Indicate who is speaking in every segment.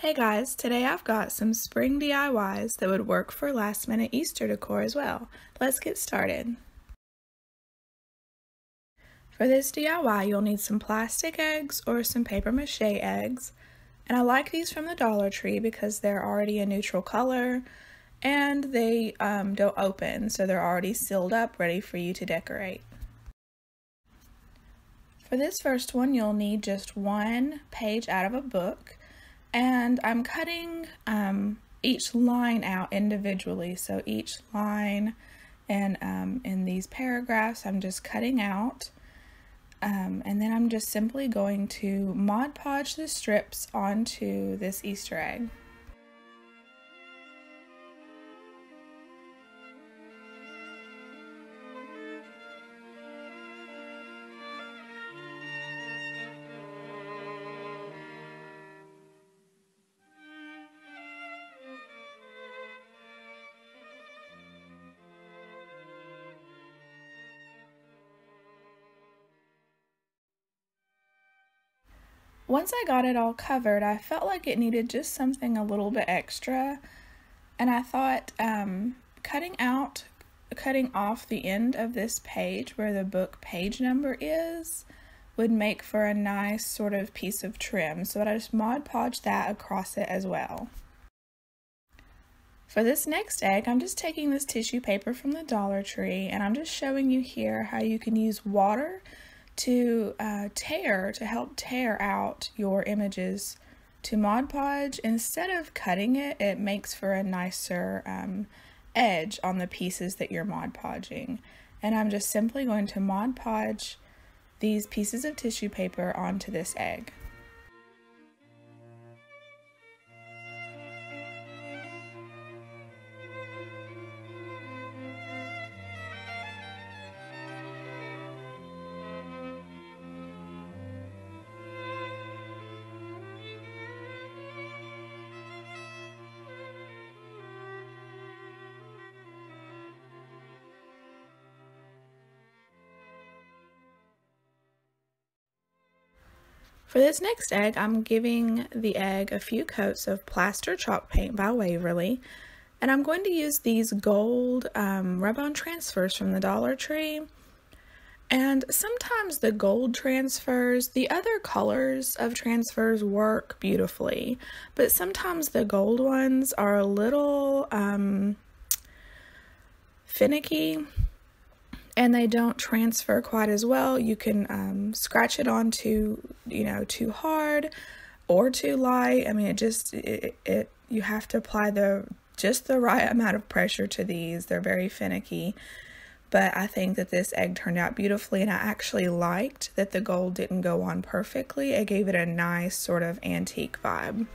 Speaker 1: Hey guys, today I've got some spring DIYs that would work for last minute Easter decor as well. Let's get started. For this DIY, you'll need some plastic eggs or some paper mache eggs. And I like these from the Dollar Tree because they're already a neutral color and they um, don't open, so they're already sealed up, ready for you to decorate. For this first one, you'll need just one page out of a book and I'm cutting um, each line out individually. So each line and um, in these paragraphs, I'm just cutting out. Um, and then I'm just simply going to Mod Podge the strips onto this Easter egg. Once I got it all covered, I felt like it needed just something a little bit extra. And I thought um, cutting out, cutting off the end of this page where the book page number is would make for a nice sort of piece of trim. So I just Mod Podge that across it as well. For this next egg, I'm just taking this tissue paper from the Dollar Tree and I'm just showing you here how you can use water to uh, tear, to help tear out your images to Mod Podge. Instead of cutting it, it makes for a nicer um, edge on the pieces that you're Mod Podging. And I'm just simply going to Mod Podge these pieces of tissue paper onto this egg. For this next egg, I'm giving the egg a few coats of plaster chalk paint by Waverly. And I'm going to use these gold um, rub-on transfers from the Dollar Tree. And sometimes the gold transfers, the other colors of transfers work beautifully, but sometimes the gold ones are a little um, finicky and they don't transfer quite as well. You can um, scratch it on too, you know, too hard or too light. I mean, it just, it, it, you have to apply the, just the right amount of pressure to these. They're very finicky. But I think that this egg turned out beautifully and I actually liked that the gold didn't go on perfectly. It gave it a nice sort of antique vibe.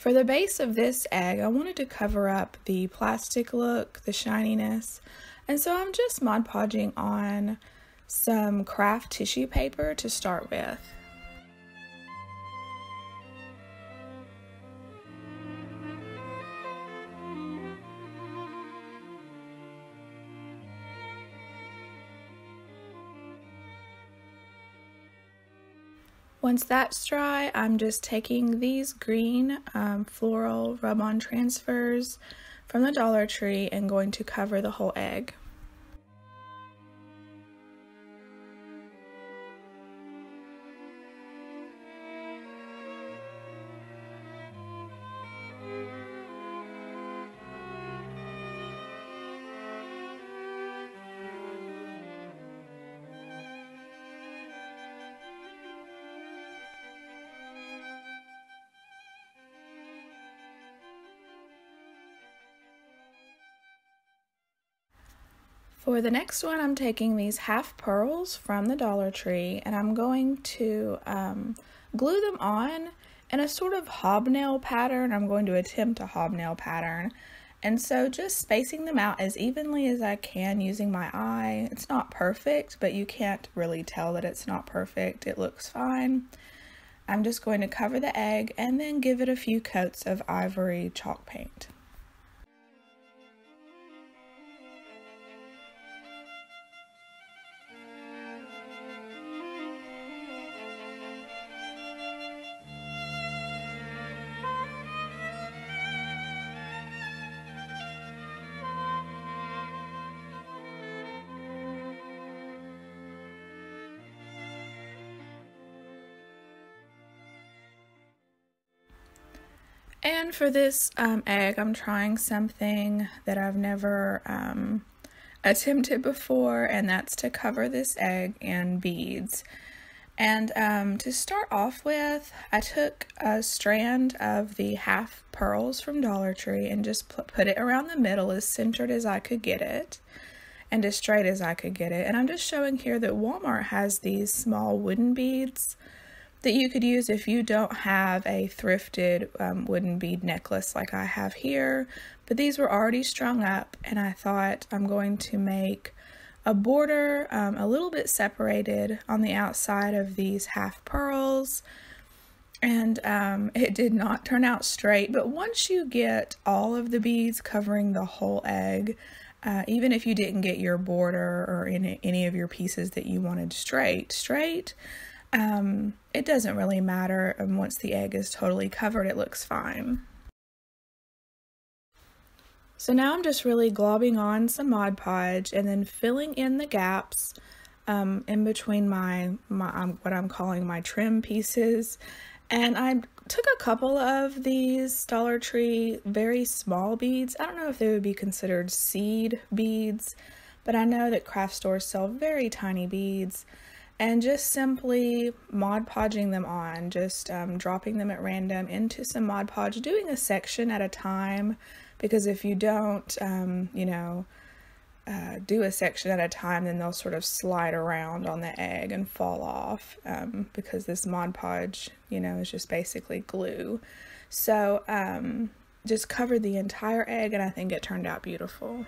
Speaker 1: For the base of this egg, I wanted to cover up the plastic look, the shininess, and so I'm just Mod Podging on some craft tissue paper to start with. Once that's dry, I'm just taking these green um, floral rub-on transfers from the Dollar Tree and going to cover the whole egg. For the next one, I'm taking these half pearls from the Dollar Tree and I'm going to um, glue them on in a sort of hobnail pattern. I'm going to attempt a hobnail pattern. And so just spacing them out as evenly as I can using my eye. It's not perfect, but you can't really tell that it's not perfect. It looks fine. I'm just going to cover the egg and then give it a few coats of ivory chalk paint. And for this um, egg, I'm trying something that I've never um, attempted before, and that's to cover this egg in beads. And um, to start off with, I took a strand of the half pearls from Dollar Tree and just put it around the middle as centered as I could get it and as straight as I could get it. And I'm just showing here that Walmart has these small wooden beads that you could use if you don't have a thrifted um, wooden bead necklace like I have here. But these were already strung up and I thought I'm going to make a border um, a little bit separated on the outside of these half pearls and um, it did not turn out straight but once you get all of the beads covering the whole egg uh, even if you didn't get your border or any, any of your pieces that you wanted straight straight um, it doesn't really matter. And once the egg is totally covered, it looks fine. So now I'm just really globbing on some Mod Podge and then filling in the gaps um, in between my, my um, what I'm calling my trim pieces. And I took a couple of these Dollar Tree very small beads. I don't know if they would be considered seed beads, but I know that craft stores sell very tiny beads and just simply Mod Podging them on, just um, dropping them at random into some Mod Podge, doing a section at a time, because if you don't, um, you know, uh, do a section at a time, then they'll sort of slide around on the egg and fall off, um, because this Mod Podge, you know, is just basically glue. So, um, just covered the entire egg, and I think it turned out beautiful.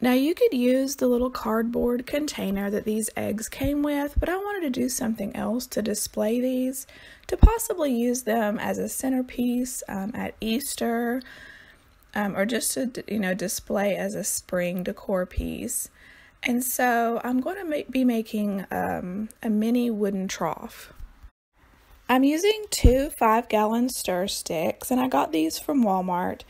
Speaker 1: Now you could use the little cardboard container that these eggs came with, but I wanted to do something else to display these, to possibly use them as a centerpiece um, at Easter, um, or just to, you know, display as a spring decor piece. And so I'm going to be making um, a mini wooden trough. I'm using two five gallon stir sticks and I got these from Walmart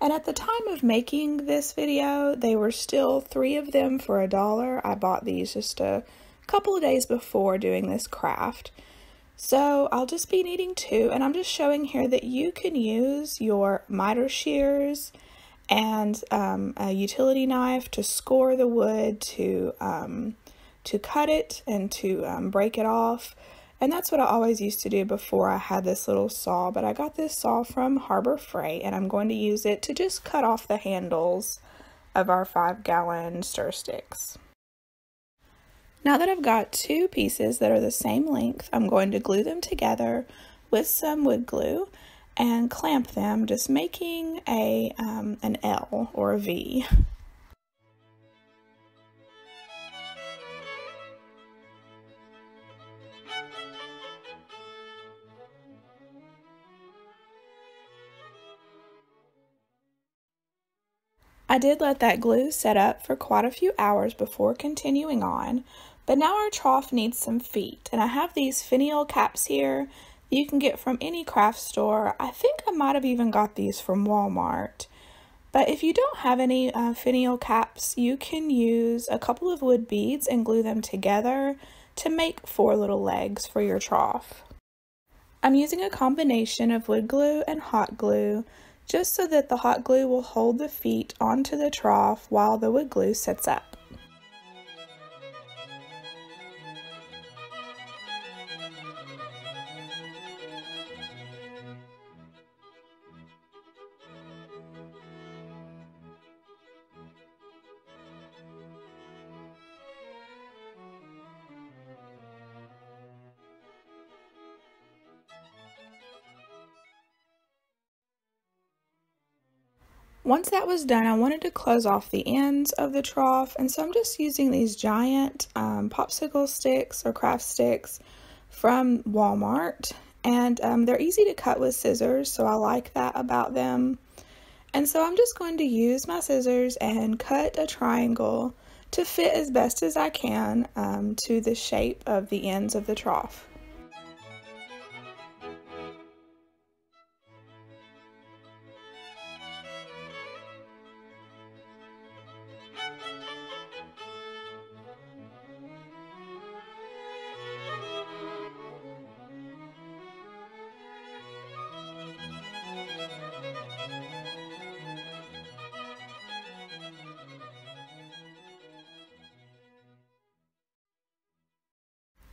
Speaker 1: and at the time of making this video, they were still three of them for a dollar. I bought these just a couple of days before doing this craft. So I'll just be needing two, and I'm just showing here that you can use your miter shears and um, a utility knife to score the wood, to, um, to cut it, and to um, break it off. And that's what I always used to do before I had this little saw. But I got this saw from Harbor Freight and I'm going to use it to just cut off the handles of our five gallon stir sticks. Now that I've got two pieces that are the same length, I'm going to glue them together with some wood glue and clamp them, just making a um, an L or a V. I did let that glue set up for quite a few hours before continuing on, but now our trough needs some feet, and I have these finial caps here you can get from any craft store. I think I might have even got these from Walmart. But if you don't have any uh, finial caps, you can use a couple of wood beads and glue them together to make four little legs for your trough. I'm using a combination of wood glue and hot glue just so that the hot glue will hold the feet onto the trough while the wood glue sets up. Once that was done, I wanted to close off the ends of the trough, and so I'm just using these giant um, popsicle sticks or craft sticks from Walmart, and um, they're easy to cut with scissors, so I like that about them. And so I'm just going to use my scissors and cut a triangle to fit as best as I can um, to the shape of the ends of the trough.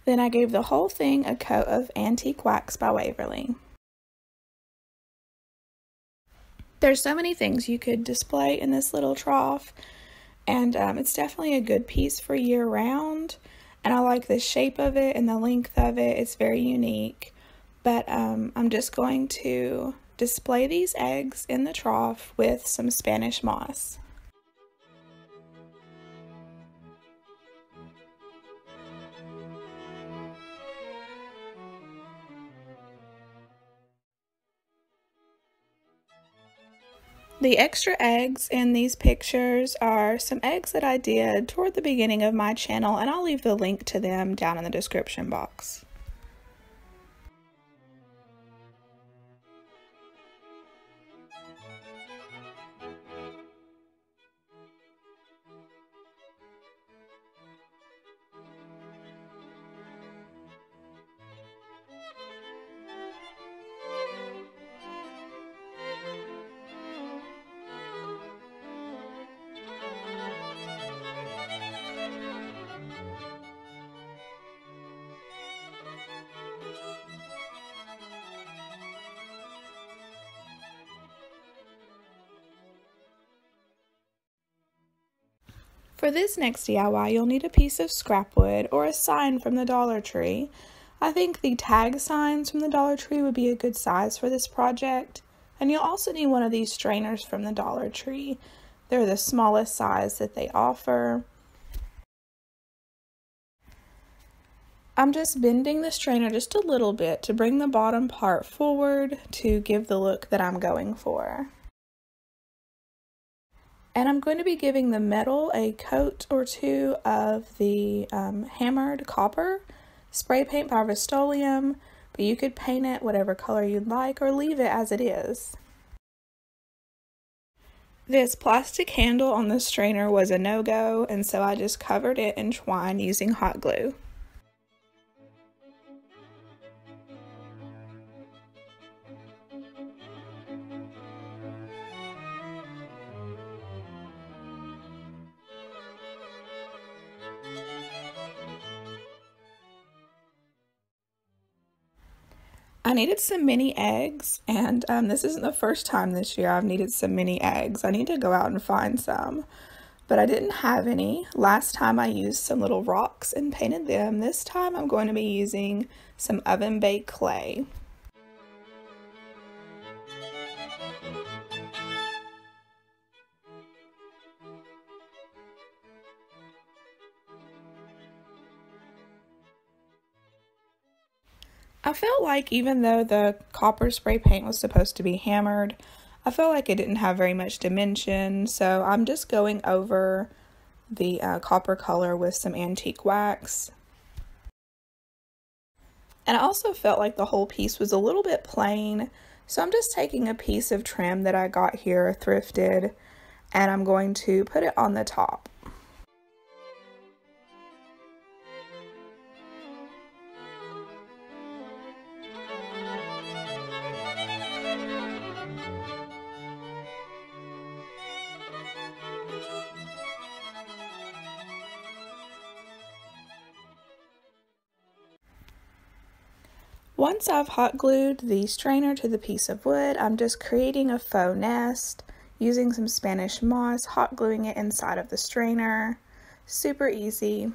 Speaker 1: Then I gave the whole thing a coat of Antique Wax by Waverly. There's so many things you could display in this little trough, and um, it's definitely a good piece for year round. And I like the shape of it and the length of it, it's very unique. But um, I'm just going to display these eggs in the trough with some Spanish moss. The extra eggs in these pictures are some eggs that I did toward the beginning of my channel and I'll leave the link to them down in the description box. For this next DIY, you'll need a piece of scrap wood or a sign from the Dollar Tree. I think the tag signs from the Dollar Tree would be a good size for this project. And you'll also need one of these strainers from the Dollar Tree. They're the smallest size that they offer. I'm just bending the strainer just a little bit to bring the bottom part forward to give the look that I'm going for. And I'm going to be giving the metal a coat or two of the um, hammered copper spray paint by Rust-Oleum, but you could paint it whatever color you'd like or leave it as it is. This plastic handle on the strainer was a no-go, and so I just covered it in twine using hot glue. I needed some mini eggs, and um, this isn't the first time this year I've needed some mini eggs. I need to go out and find some, but I didn't have any. Last time I used some little rocks and painted them. This time I'm going to be using some oven baked clay. I felt like even though the copper spray paint was supposed to be hammered, I felt like it didn't have very much dimension, so I'm just going over the uh, copper color with some antique wax. And I also felt like the whole piece was a little bit plain, so I'm just taking a piece of trim that I got here thrifted, and I'm going to put it on the top. Once I've hot glued the strainer to the piece of wood, I'm just creating a faux nest using some Spanish moss, hot gluing it inside of the strainer. Super easy.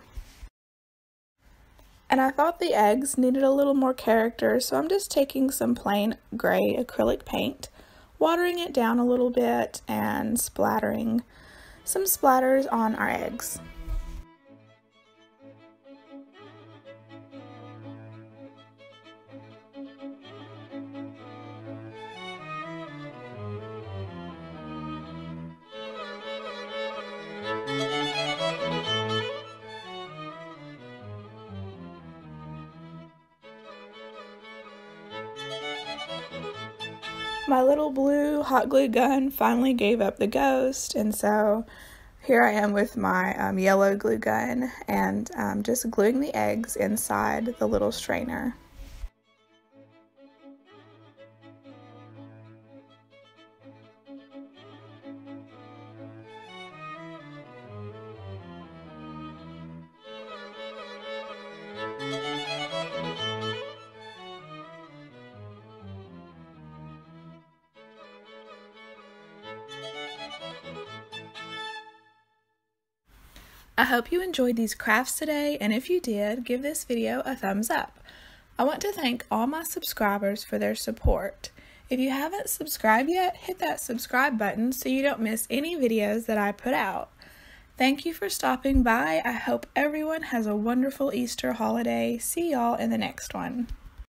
Speaker 1: And I thought the eggs needed a little more character, so I'm just taking some plain gray acrylic paint, watering it down a little bit and splattering some splatters on our eggs. My little blue hot glue gun finally gave up the ghost, and so here I am with my um, yellow glue gun and um, just gluing the eggs inside the little strainer. I hope you enjoyed these crafts today, and if you did, give this video a thumbs up. I want to thank all my subscribers for their support. If you haven't subscribed yet, hit that subscribe button so you don't miss any videos that I put out. Thank you for stopping by. I hope everyone has a wonderful Easter holiday. See y'all in the next one.